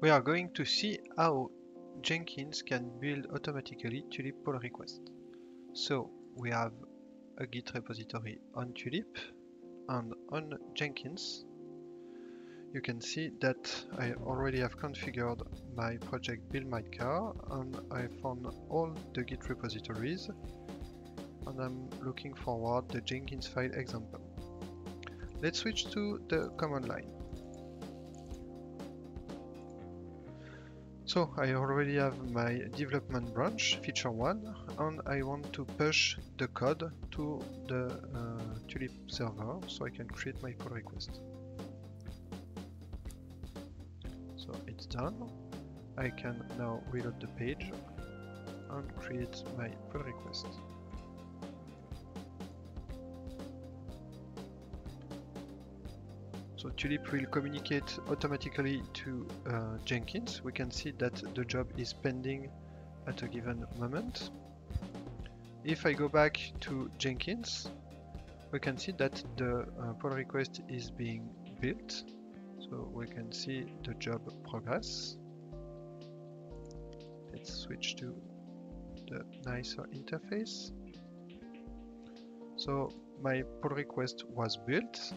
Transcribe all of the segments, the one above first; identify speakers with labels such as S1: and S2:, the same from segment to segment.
S1: we are going to see how Jenkins can build automatically Tuleap pull request. So we have a Git repository on Tuleap and on Jenkins. You can see that I already have configured my project build my car and I found all the Git repositories and I'm looking forward the Jenkins file example. Let's switch to the command line. So I already have my development branch, feature 1, and I want to push the code to the uh, Tuleap server so I can create my pull request. So it's done. I can now reload the page and create my pull request. So Tuleap will communicate automatically to uh, Jenkins. We can see that the job is pending at a given moment. If I go back to Jenkins, we can see that the uh, pull request is being built. So we can see the job progress. Let's switch to the nicer interface. So my pull request was built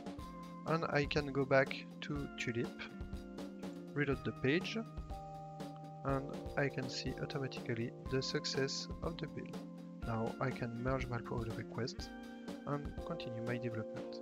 S1: and I can go back to Tuleap, reload the page, and I can see automatically the success of the build. Now I can merge my pull request and continue my development.